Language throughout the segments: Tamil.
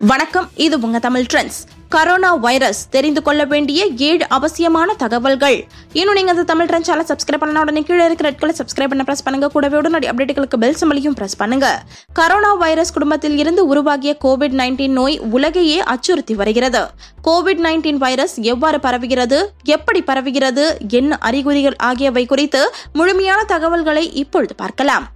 வணக்கம் இது உங்க தமிழ் ட்ரெண்ட்ஸ் கரோனா வைரஸ் தெரிந்து கொள்ள வேண்டிய ஏழு அவசியமான தகவல்கள். இன்னும் நீங்க அந்த தமிழ் ட்ரெண்ட் சேனல் சப்ஸ்கிரைப் பண்ண உடனே கீழே இருக்கிற ரெட் கலர் சப்ஸ்கிரைப் பண்ண பிரஸ் பண்ணுங்க. கூடவே உடனடி அப்டேட்டுகளுக்கு பெல் சிம்பலையும் பிரஸ் பண்ணுங்க. கரோனா வைரஸ் குடும்பத்தில் இருந்து உருவாகிய கோவிட் நைன்டீன் நோய் உலகையே அச்சுறுத்தி வருகிறது. கோவிட் நைன்டீன் வைரஸ் எவ்வாறு பரவுகிறது எப்படி பரவுகிறது என்ன அறிகுறிகள் ஆகியவை குறித்து முழுமையான தகவல்களை இப்பொழுது பார்க்கலாம்.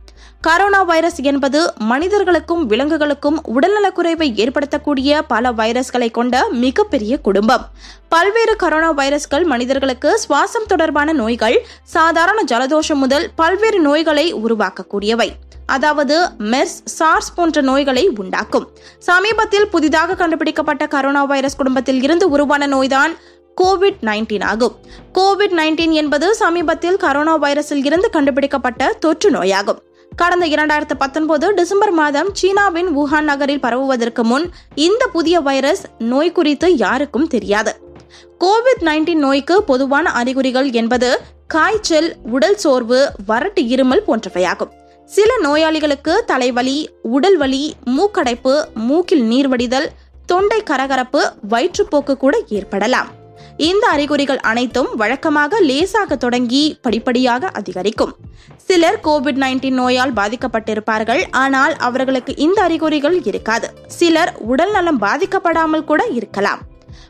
கரோனா வைரஸ் என்பது மனிதர்களுக்கும் விலங்குகளுக்கும் உடல்நலக்குறைவை ஏற்படுத்தக்கூடிய பல வைரஸ்களை கொண்ட மிகப்பெரிய குடும்பம். பல்வேறு கரோனா வைரஸ்கள் மனிதர்களுக்கு சுவாசம் தொடர்பான நோய்கள் சாதாரண ஜலதோஷம் முதல் பல்வேறு நோய்களை உருவாக்கக்கூடியவை. அதாவது மெர்ஸ் சார்ஸ் போன்ற நோய்களை உண்டாக்கும். சமீபத்தில் புதிதாக கண்டுபிடிக்கப்பட்ட கரோனா வைரஸ் குடும்பத்தில் இருந்து உருவான நோய்தான் கோவிட் நைன்டீன் ஆகும். கோவிட் நைன்டீன் என்பது சமீபத்தில் கரோனா வைரஸில் இருந்து கண்டுபிடிக்கப்பட்ட தொற்று நோயாகும். கடந்த இரண்டாயிரத்து பத்தொன்பது டிசம்பர் மாதம் சீனாவின் வுஹான் நகரில் பரவுவதற்கு முன் இந்த புதிய வைரஸ் நோய் குறித்து யாருக்கும் தெரியாது. கோவிட் நைன்டீன் நோய்க்கு பொதுவான அறிகுறிகள் என்பது காய்ச்சல் உடல் சோர்வு வறட்டு இருமல் போன்றவையாகும். சில நோயாளிகளுக்கு தலைவலி உடல் வலி மூக்கடைப்பு மூக்கில் நீர் வடிதல் தொண்டை கரகரப்பு வயிற்றுப்போக்கு கூட ஏற்படலாம். இந்த அறிகுறிகள் அனைத்தும் வழக்கமாக லேசாக தொடங்கி படிப்படியாக அதிகரிக்கும். சிலர் கோவிட் நைன்டீன் நோயால் பாதிக்கப்பட்டிருப்பார்கள் ஆனால் அவர்களுக்கு இந்த அறிகுறிகள் இருக்காது. சிலர் உடல் நலம் பாதிக்கப்படாமல் கூட இருக்கலாம்.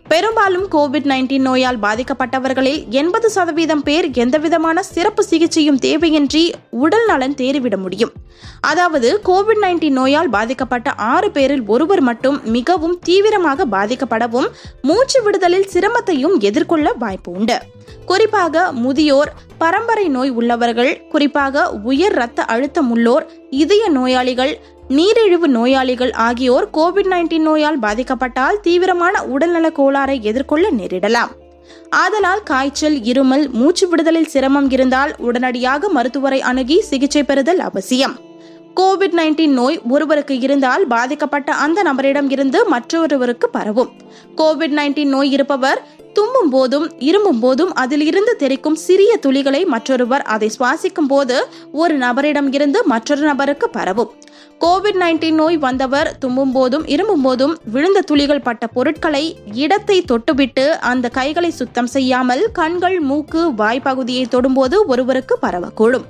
பெரும்பாலும் கோவிட் நைன்டீன் நோயால் பாதிக்கப்பட்டவர்களில் எண்பது சதவீதம் பேர் எந்தவிதமான சிறப்பு சிகிச்சையும் தேவையின்றி உடல் நலன் தேறிவிட முடியும். அதாவது கோவிட் நைன்டீன் நோயால் பாதிக்கப்பட்ட ஆறு பேரில் ஒருவர் மட்டும் மிகவும் தீவிரமாக பாதிக்கப்படவும் மூச்சு விடுதலில் சிரமத்தையும் எதிர்கொள்ள வாய்ப்பு உண்டு. குறிப்பாக முதியோர் பரம்பரை நோய் உள்ளவர்கள் குறிப்பாக உயர் இரத்த அழுத்தம் உள்ளோர் இதய நோயாளிகள் நீரிழிவு நோயாளிகள் ஆகியோர் கோவிட் நைன்டீன் நோயால் பாதிக்கப்பட்டால் தீவிரமான உடல்நல கோளாறை எதிர்கொள்ள நேரிடலாம். ஆதலால் காய்ச்சல் இருமல் மூச்சு விடுதலில் சிரமம் இருந்தால் உடனடியாக மருத்துவரை அணுகி சிகிச்சை பெறுதல் அவசியம். கோவிட் நைன்டீன் நோய் ஒருவருக்கு இருந்தால் பாதிக்கப்பட்ட அந்த நபரிடம் இருந்து மற்றொருவருக்கு பரவும். கோவிட் நைன்டீன் நோய் இருப்பவர் தும்பும் போதும் இருமும் போதும் அதில் இருந்து தெரிக்கும் சிறிய துளிகளை மற்றொருவர் அதை சுவாசிக்கும் போது ஒரு நபரிடம் இருந்து மற்றொரு நபருக்கு பரவும். கோவிட் நைன்டீன் நோய் வந்தவர் தும்பும் போதும் இருமும் போதும் விழுந்த துளிகள் பட்ட பொருட்களை இடத்தை தொட்டுவிட்டு அந்த கைகளை சுத்தம் செய்யாமல் கண்கள் மூக்கு வாய்ப்பகுதியை தொடும்போது ஒருவருக்கு பரவக்கூடும்.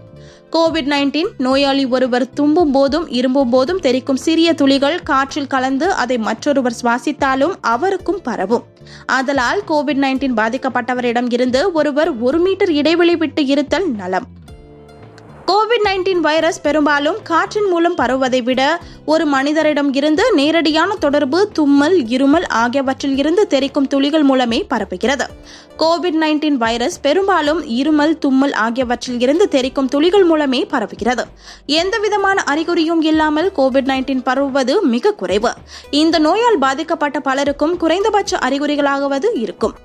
கோவிட் நைன்டீன் நோயாளி ஒருவர் தும்பும் போதும் இரும்பும் போதும் தெரிக்கும் சிறிய துளிகள் காற்றில் கலந்து அதை மற்றொருவர் சுவாசித்தாலும் அவருக்கும் பரவும். ஆதலால் கோவிட் நைன்டீன் பாதிக்கப்பட்டவரிடம் இருந்து ஒருவர் ஒரு மீட்டர் இடைவெளி விட்டு இருத்தல் நலம். கோவிட் நைன்டீன் வைரஸ் பெரும்பாலும் காற்றின் மூலம் பரவுவதை விட ஒரு மனிதரிடம் இருந்து நேரடியான தொடர்பு தும்மல் இருமல் ஆகியவற்றில் இருந்து தெரிக்கும் துளிகள் மூலமே பரப்புகிறது. கோவிட் நைன்டீன் வைரஸ் பெரும்பாலும் இருமல் தும்மல் ஆகியவற்றில் இருந்து தெரிக்கும் துளிகள் மூலமே பரவுகிறது. எந்த விதமான அறிகுறியும் இல்லாமல் கோவிட் நைன்டீன் பரவுவது மிக குறைவு. இந்த நோயால் பாதிக்கப்பட்ட பலருக்கும் குறைந்தபட்ச அறிகுறிகளாகவது இருக்கும்.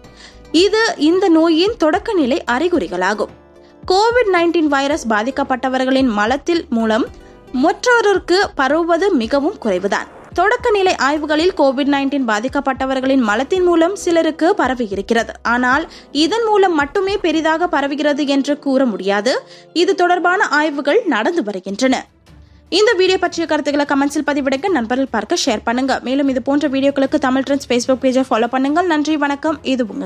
இது இந்த நோயின் தொடக்க நிலை அறிகுறிகளாகும். கோவிட் நைன்டீன் வைரஸ் பாதிக்கப்பட்டவர்களின் மலத்தில் மூலம் மற்றொருக்கு பரவுவது மிகவும் குறைவுதான். தொடக்க நிலை ஆய்வுகளில் கோவிட் நைன்டீன் பாதிக்கப்பட்டவர்களின் மலத்தின் மூலம் சிலருக்கு பரவி இருக்கிறது. ஆனால் இதன் மூலம் மட்டுமே பெரிதாக பரவுகிறது என்று கூற முடியாது. இது தொடர்பான ஆய்வுகள் நடந்து வருகின்றன. இந்த வீடியோ பற்றிய கருத்துக்களை கமெண்ட்ஸில் பதிவிடுங்க நண்பர்கள் பார்க்க ஷேர் பண்ணுங்க. மேலும் இது போன்ற வீடியோக்களுக்கு தமிழ் ட்ரெண்ட்ஸ் ஃபேஸ்புக் பேஜை ஃபாலோ பண்ணுங்கள். நன்றி வணக்கம். இது உங்க